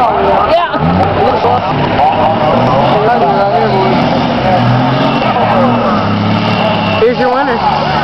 Yeah. Here's your winner.